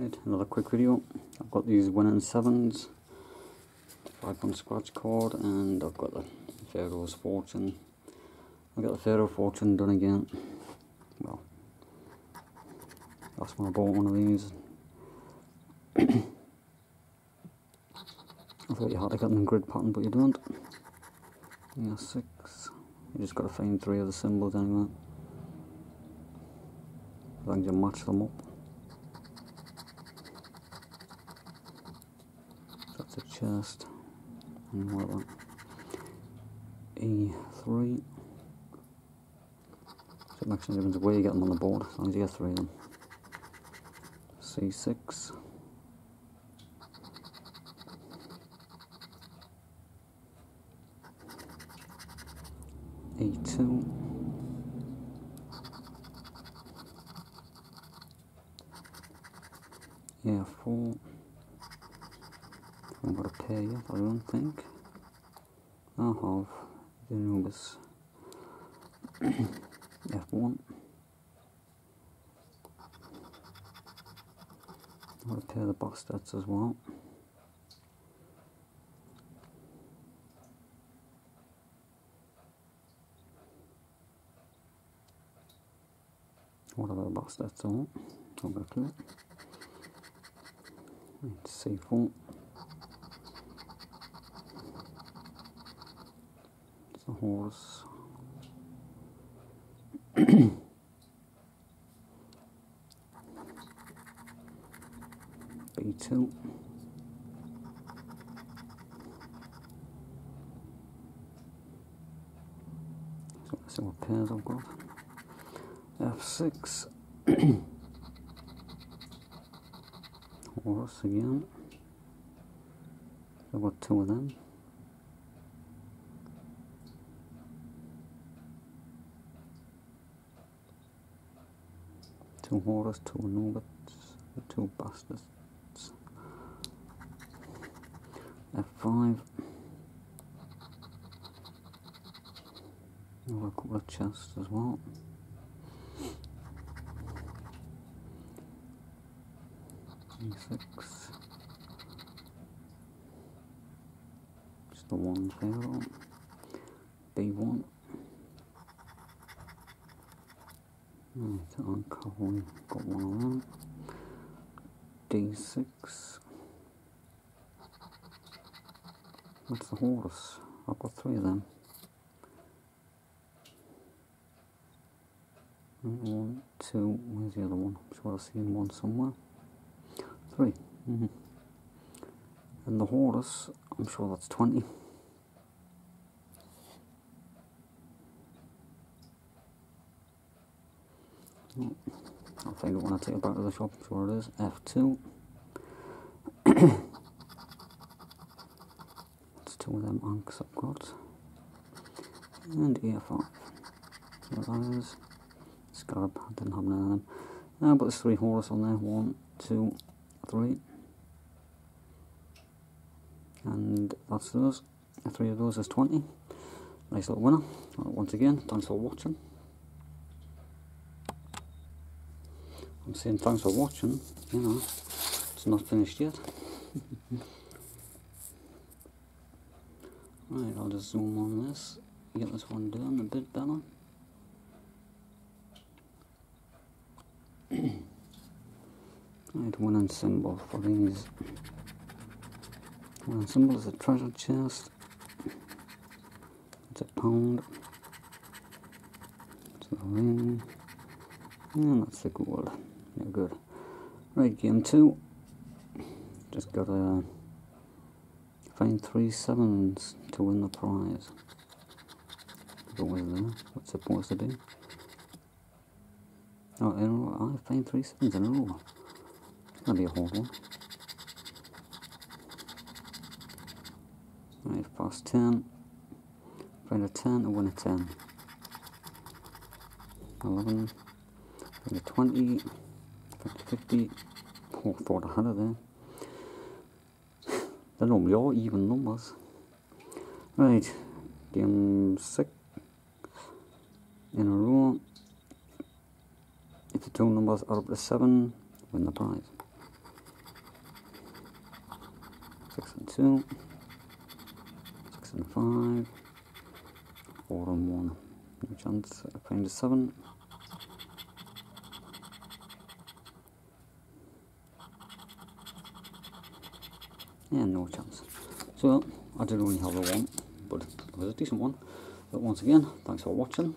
Right, another quick video. I've got these winning sevens, five pound scratch card, and I've got the Pharaoh's Fortune. I've got the Pharaoh Fortune done again. Well, that's when I bought one of these. I thought you had to get them in grid pattern, but you don't. Yeah, six. You just got to find three of the symbols anyway. As long as you match them up. A chest. And what E3? So it makes no difference where you get them on the board, as long as you get three of them. C6. E2. Yeah, 4 I'm to pay yet, I don't think. I have the Anubis F1. I'm going to pay the box stats as well. Whatever the box stats I'll go to it. C4. It's a horse. B2. So let's see what pairs I've got. F6. horse again. I've got two of them. Two horses, two Anubis, two bastards. F5. a couple of chests as well. E6. Just the one zero. B1. Uncover, got one of. D6. What's the horse? I've got three of them. One, two, where's the other one? I'm sure I've seen one somewhere. 3 mm -hmm. And the horse, I'm sure that's 20. I'll find it when I take it back to the shop, I'm sure it is. F2. that's two of them ankhs I've got. And E5. So that is. Scarab, I didn't have none of them. Now, but there's three horses on there. One, two, three and that's those three of those is 20 nice little winner once again thanks for watching I'm saying thanks for watching you know it's not finished yet right I'll just zoom on this get this one done a bit better Right, winning symbol for these. Winning symbol is a treasure chest. It's a pound. It's a ring. And that's the gold. Yeah, good. Right, game two. Just gotta find three sevens to win the prize. But what's it supposed to be? Oh, in a row. I find three sevens in a row. That'll be a hard one. Right, pass 10. Find a 10 and win a 10. 11. Find a 20. Find a 50. Oh, thought I had it there. They're normally all even numbers. Right, game 6 in a row. If the two numbers are up to 7, win the prize. Six and two. Six and five. Four and one. No chance. Find a seven. Yeah, no chance. So, I didn't really have a one, but it was a decent one. But once again, thanks for watching.